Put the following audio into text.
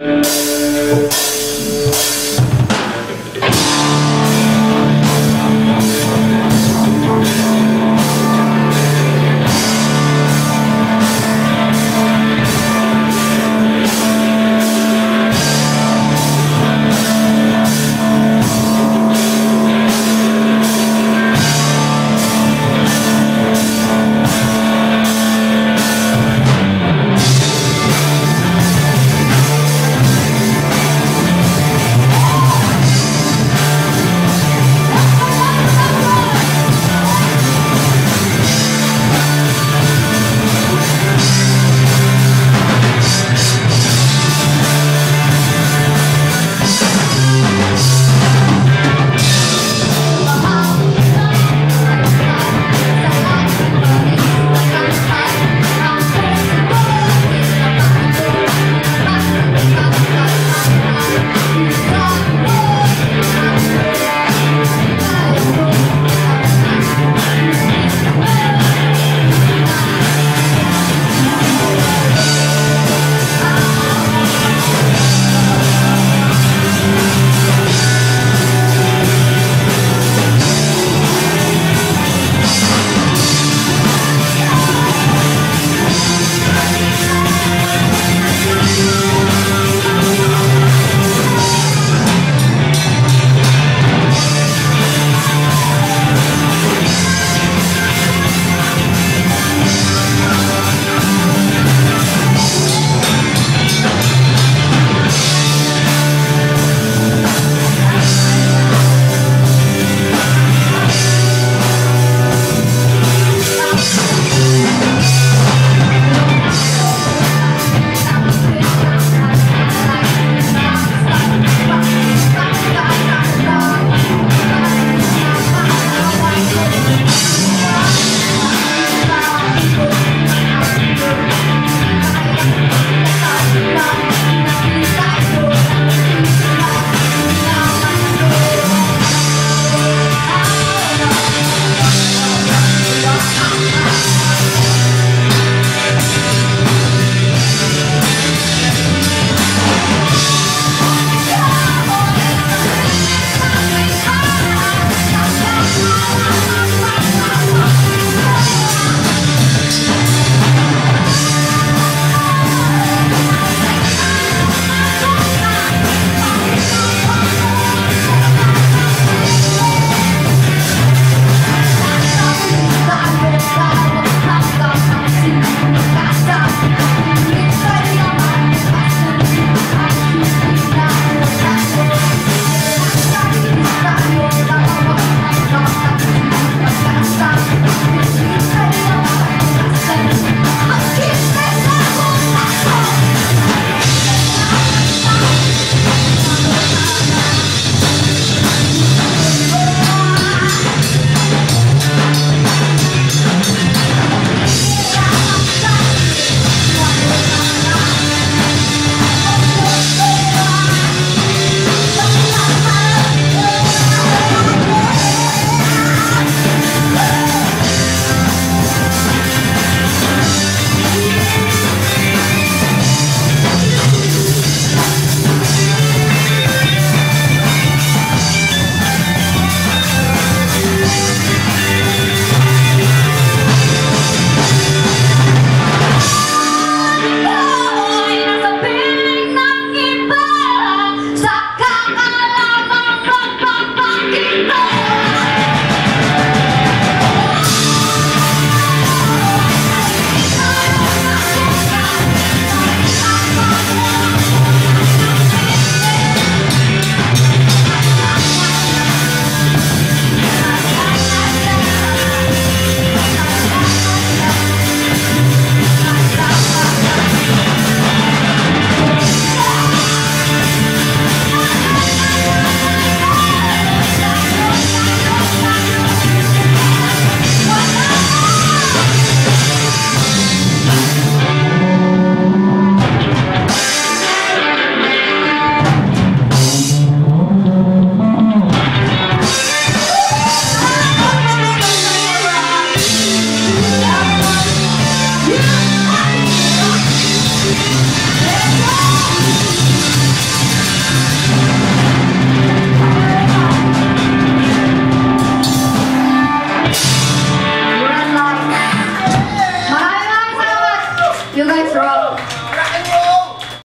Música